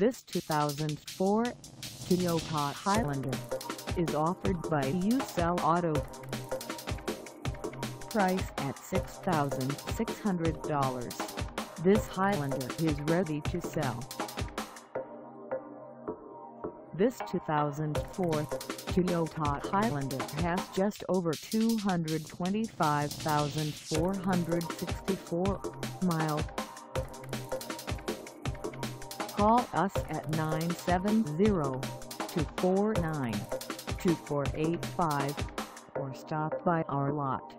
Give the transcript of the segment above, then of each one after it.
This 2004 Toyota Highlander is offered by You Sell Auto. Price at $6,600. This Highlander is ready to sell. This 2004 Toyota Highlander has just over 225,464 miles. Call us at 970-249-2485 or stop by our lot.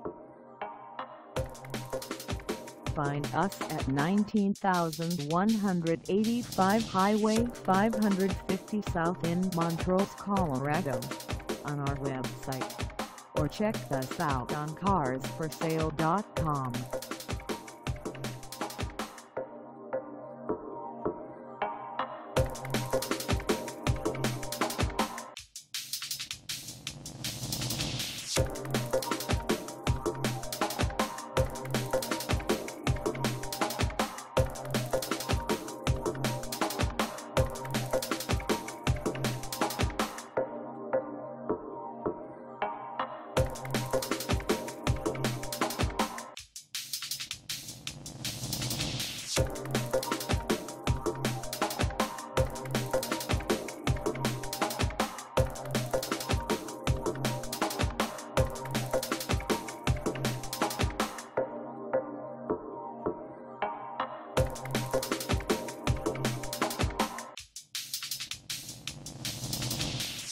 Find us at 19185 Highway 550 South in Montrose, Colorado on our website or check us out on carsforsale.com.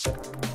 Thank